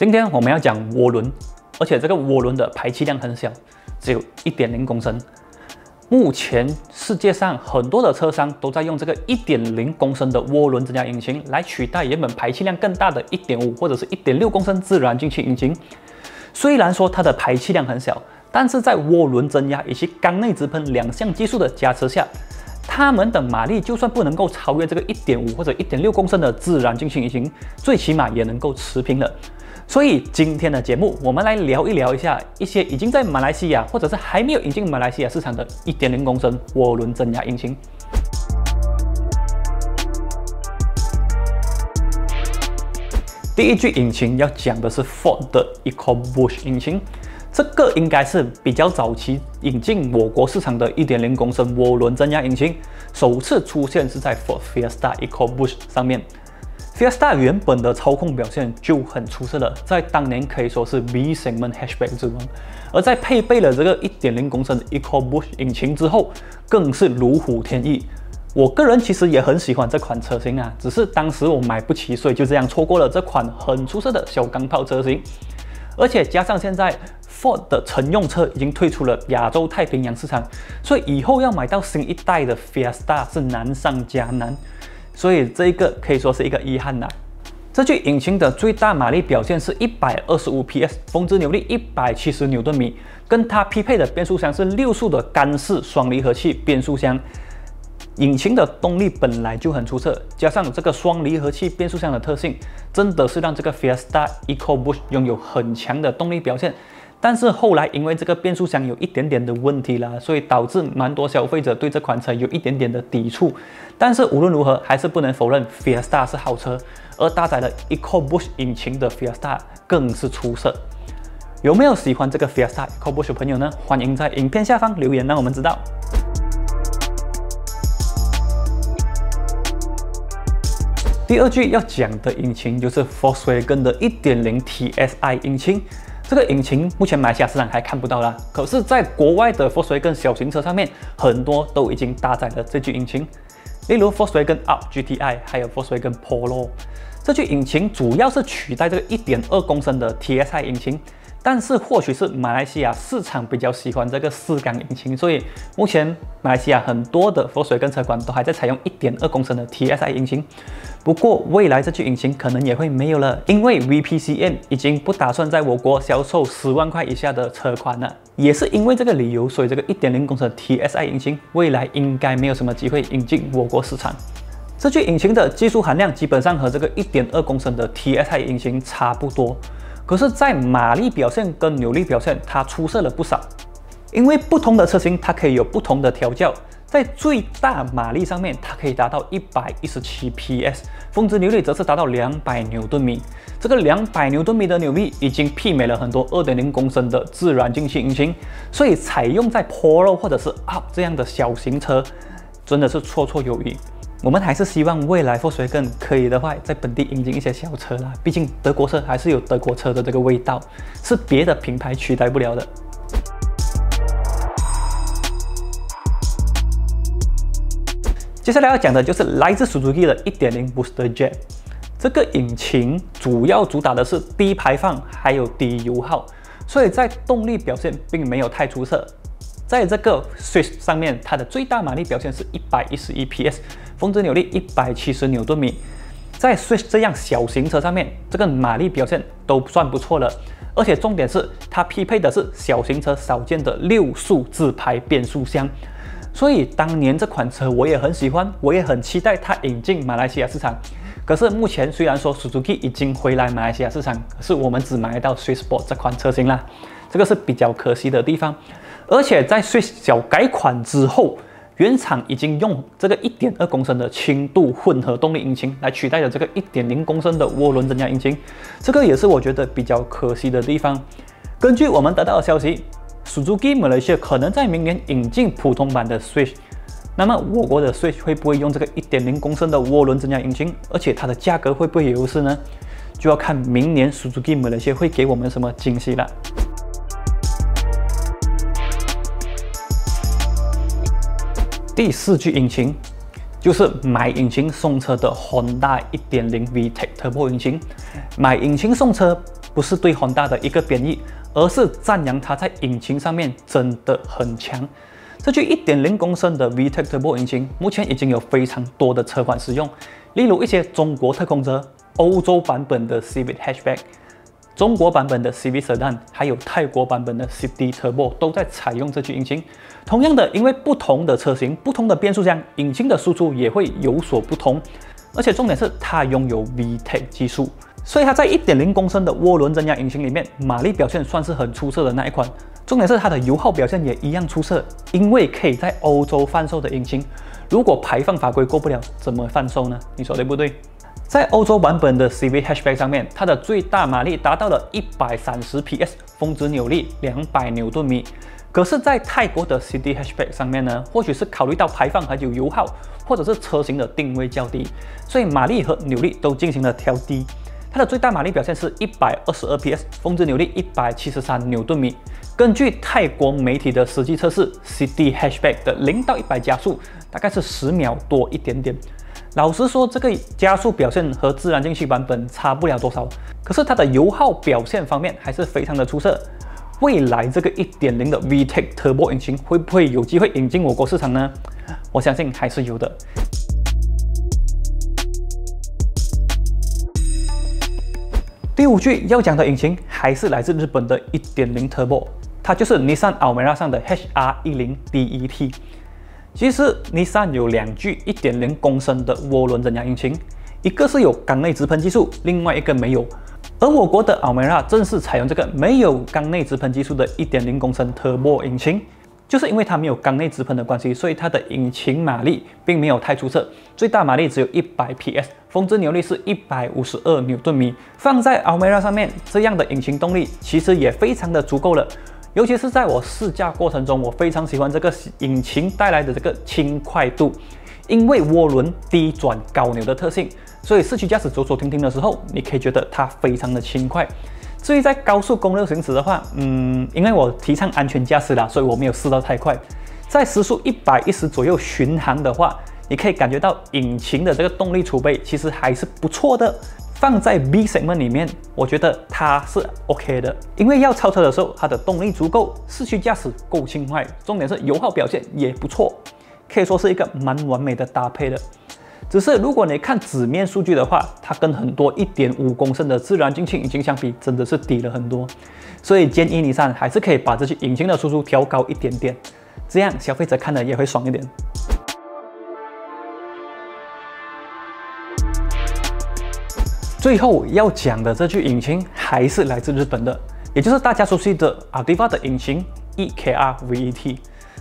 今天我们要讲涡轮，而且这个涡轮的排气量很小，只有一点零公升。目前世界上很多的车商都在用这个一点零公升的涡轮增压引擎来取代原本排气量更大的一点五或者是一点六公升自然进气引擎。虽然说它的排气量很小，但是在涡轮增压以及缸内直喷两项技术的加持下，它们的马力就算不能够超越这个一点五或者一点六公升的自然进气引擎，最起码也能够持平了。所以今天的节目，我们来聊一聊一下一些已经在马来西亚或者是还没有引进马来西亚市场的一点零公升涡轮增压引擎。第一句引擎要讲的是 Ford 的 EcoBoost 引擎，这个应该是比较早期引进我国市场的一点零公升涡轮增压引擎，首次出现是在 Ford Fiesta EcoBoost 上面。Fiesta 原本的操控表现就很出色了，在当年可以说是 B segment hatchback 之王，而在配备了这个1.0公升的 EcoBoost 引擎之后，更是如虎添翼。我个人其实也很喜欢这款车型啊，只是当时我买不起，所以就这样错过了这款很出色的小钢炮车型。而且加上现在 Ford 的乘用车已经退出了亚洲太平洋市场，所以以后要买到新一代的 Fiesta 是难上加难。所以这一个可以说是一个遗憾呐。这具引擎的最大马力表现是一百二十五 PS，峰值扭力一百七十牛顿米，跟它匹配的变速箱是六速的干式双离合器变速箱。引擎的动力本来就很出色，加上这个双离合器变速箱的特性，真的是让这个 Fiesta EcoBoost 拥有很强的动力表现。但是后来因为这个变速箱有一点点的问题啦，所以导致蛮多消费者对这款车有一点点的抵触。但是无论如何，还是不能否认 Fiesta 是好车，而搭载了 EcoBoost 引擎的 Fiesta 更是出色。有没有喜欢这个 Fiesta EcoBoost 朋友呢？欢迎在影片下方留言，让我们知道。第二句要讲的引擎就是 Volkswagen 的1.0 TSI 引擎。这个引擎目前马来西亚市场还看不到啦，可是，在国外的 Volkswagen 小型车上面，很多都已经搭载了这具引擎，例如 Volkswagen Up GTI，还有 Volkswagen Polo。这具引擎主要是取代这个1.2公升的 TSI 引擎。但是或许是马来西亚市场比较喜欢这个四缸引擎，所以目前马来西亚很多的佛水跟车款都还在采用一点二公升的 TSI 引擎。不过未来这具引擎可能也会没有了，因为 VPCM 已经不打算在我国销售十万块以下的车款了。也是因为这个理由，所以这个一点零公升 TSI 引擎未来应该没有什么机会引进我国市场。这具引擎的技术含量基本上和这个一点二公升的 TSI 引擎差不多。可是，在马力表现跟扭力表现，它出色了不少。因为不同的车型，它可以有不同的调教。在最大马力上面，它可以达到一百一十七 PS，峰值扭力则是达到两百牛顿米。这个两百牛顿米的扭力已经媲美了很多二点零公升的自然进气引擎，所以采用在 Polo 或者是 Up 这样的小型车，真的是绰绰有余。我们还是希望未来福水更可以的话，在本地引进一些小车啦。毕竟德国车还是有德国车的这个味道，是别的品牌取代不了的。接下来要讲的就是来自 Suzuki 的1.0 Booster Jet，这个引擎主要主打的是低排放还有低油耗，所以在动力表现并没有太出色。在这个 Swiss 上面，它的最大马力表现是一百一十一 PS，峰值扭力一百七十牛顿米。在 Switch 这样小型车上面，这个马力表现都算不错了。而且重点是，它匹配的是小型车少见的六速自排变速箱。所以当年这款车我也很喜欢，我也很期待它引进马来西亚市场。可是目前虽然说 Suzuki 已经回来马来西亚市场，可是我们只买到 Swissport 这款车型啦，这个是比较可惜的地方。而且在 Swiss 小改款之后，原厂已经用这个1.2公升的轻度混合动力引擎来取代了这个1.0公升的涡轮增压引擎，这个也是我觉得比较可惜的地方。根据我们得到的消息，Suzuki Malaysia 可能在明年引进普通版的 Switch，那么我国的 Switch 会不会用这个1.0公升的涡轮增压引擎？而且它的价格会不会有优势呢？就要看明年 Suzuki Malaysia 会给我们什么惊喜了。第四具引擎就是买引擎送车的 Honda 1.0 VTEC Turbo 引擎。买引擎送车不是对 Honda 的一个贬义，而是赞扬它在引擎上面真的很强。这具1.0公升的 VTEC Turbo 引擎，目前已经有非常多的车款使用，例如一些中国特供车、欧洲版本的 Civic Hatchback、中国版本的 Civic Sedan，还有泰国版本的 City Turbo 都在采用这具引擎。同样的，因为不同的车型、不同的变速箱，引擎的输出也会有所不同。而且重点是它拥有 VTEC 技术，所以它在1.0公升的涡轮增压引擎里面，马力表现算是很出色的那一款。重点是它的油耗表现也一样出色，因为可以在欧洲贩售的引擎，如果排放法规过不了，怎么贩售呢？你说对不对？在欧洲版本的 CV Hatchback 上面，它的最大马力达到了一百三十 PS，峰值扭力两百牛顿米。可是，在泰国的 CD Hatchback 上面呢，或许是考虑到排放还有油耗，或者是车型的定位较低，所以马力和扭力都进行了调低。它的最大马力表现是一百二十二 PS，峰值扭力一百七十三牛顿米。根据泰国媒体的实际测试，CD Hatchback 的零到一百加速大概是十秒多一点点。老实说，这个加速表现和自然进气版本差不了多少，可是它的油耗表现方面还是非常的出色。未来这个1.0的 VTEC Turbo 引擎会不会有机会引进我国市场呢？我相信还是有的。第五句要讲的引擎还是来自日本的1.0 Turbo，它就是 Nissan Almera 上的 HR10 DET。其实，Nissan 有两具1.0公升的涡轮增压引擎，一个是有缸内直喷技术，另外一个没有。而我国的 Almera 正是采用这个没有缸内直喷技术的1.0公升 Turbo 引擎，就是因为它没有缸内直喷的关系，所以它的引擎马力并没有太出色，最大马力只有一百 PS，峰值扭力是一百五十二牛顿米。放在 Almera 上面，这样的引擎动力其实也非常的足够了。尤其是在我试驾过程中，我非常喜欢这个引擎带来的这个轻快度，因为涡轮低转高扭的特性。所以市区驾驶走走停停的时候，你可以觉得它非常的轻快。至于在高速公路行驶的话，嗯，因为我提倡安全驾驶啦，所以我没有试到太快。在时速一百一十左右巡航的话，你可以感觉到引擎的这个动力储备其实还是不错的。放在 B segment 里面，我觉得它是 OK 的，因为要超车的时候，它的动力足够，市区驾驶够轻快，重点是油耗表现也不错，可以说是一个蛮完美的搭配的。只是如果你看纸面数据的话，它跟很多1.5公升的自然进气引擎相比，真的是低了很多。所以建议你上还是可以把这些引擎的输出调高一点点，这样消费者看的也会爽一点。最后要讲的这具引擎还是来自日本的，也就是大家熟悉的 ADVA 的引擎 EKR VET。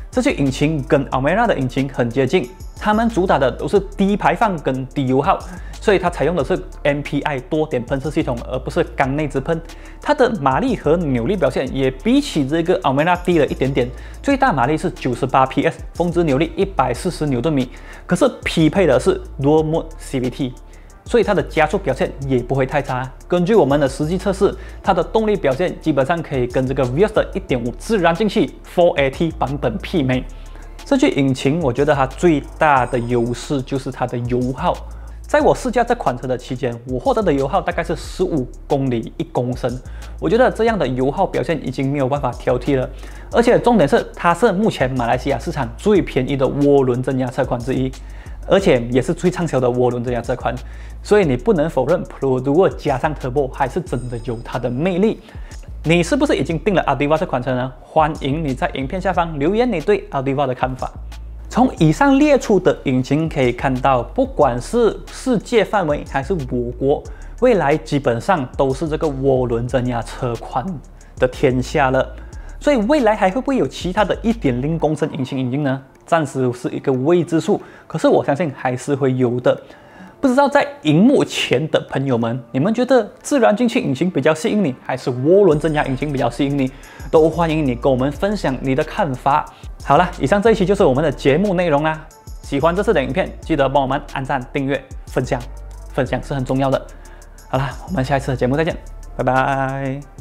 这具引擎跟 Almera 的引擎很接近。他们主打的都是低排放跟低油耗，所以它采用的是 MPI 多点喷射系统，而不是缸内直喷。它的马力和扭力表现也比起这个 Almera 低了一点点，最大马力是九十八 PS，峰值扭力一百四十牛顿米。可是匹配的是 Dual Mode CVT，所以它的加速表现也不会太差。根据我们的实际测试，它的动力表现基本上可以跟这个 Vios 的1.5自然进气 4AT 版本媲美。这具引擎，我觉得它最大的优势就是它的油耗。在我试驾这款车的期间，我获得的油耗大概是十五公里一公升。我觉得这样的油耗表现已经没有办法挑剔了。而且重点是，它是目前马来西亚市场最便宜的涡轮增压车款之一，而且也是最畅销的涡轮增压车款。所以你不能否认，Pro Duo 加上 Turbo 还是真的有它的魅力。你是不是已经订了 Altiva 这款车呢？欢迎你在影片下方留言你对 Altiva 的看法。从以上列出的引擎可以看到，不管是世界范围还是我国，未来基本上都是这个涡轮增压车款的天下了。所以未来还会不会有其他的一点零公升引擎引进呢？暂时是一个未知数，可是我相信还是会有的。不知道在荧幕前的朋友们，你们觉得自然进气引擎比较吸引你，还是涡轮增压引擎比较吸引你？都欢迎你跟我们分享你的看法。好了，以上这一期就是我们的节目内容啦。喜欢这次的影片，记得帮我们按赞、订阅、分享，分享是很重要的。好了，我们下一次的节目再见，拜拜。